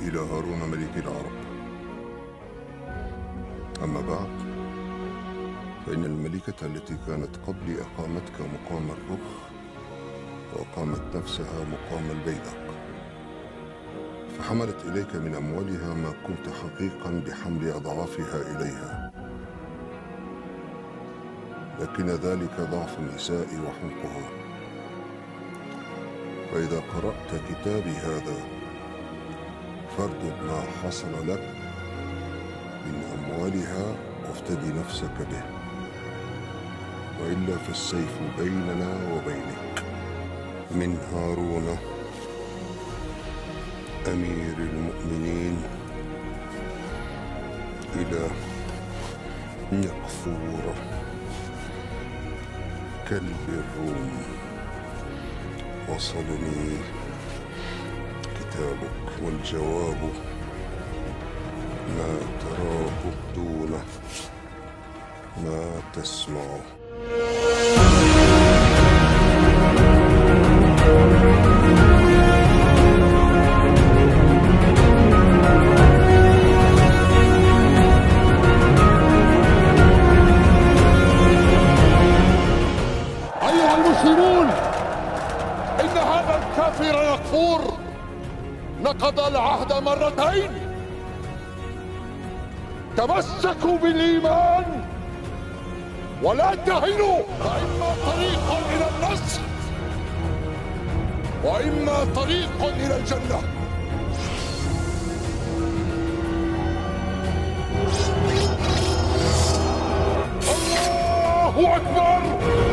إلى هارون ملك العرب. أما بعد فإن الملكة التي كانت قبلي أقامتك مقام الرخ وأقامت نفسها مقام البيدق. فحملت إليك من أموالها ما كنت حقيقا بحمل أضعافها إليها. لكن ذلك ضعف النساء وحمقها فإذا قرأت كتابي هذا فاردد ما حصل لك من أموالها وافتدي نفسك به. وإلا فالسيف بيننا وبينك. من هارون أمير المؤمنين إلى نقفور كلب الروم وصلني كتابك والجواب ما تراه دون ما تسمعه. أيها المسلمون إن هذا الكافر يكفور نقض العهد مرتين. تمسكوا بالإيمان ولا تهنوا. فإما طريق إلى النصر وإما طريق إلى الجنة. الله أكبر.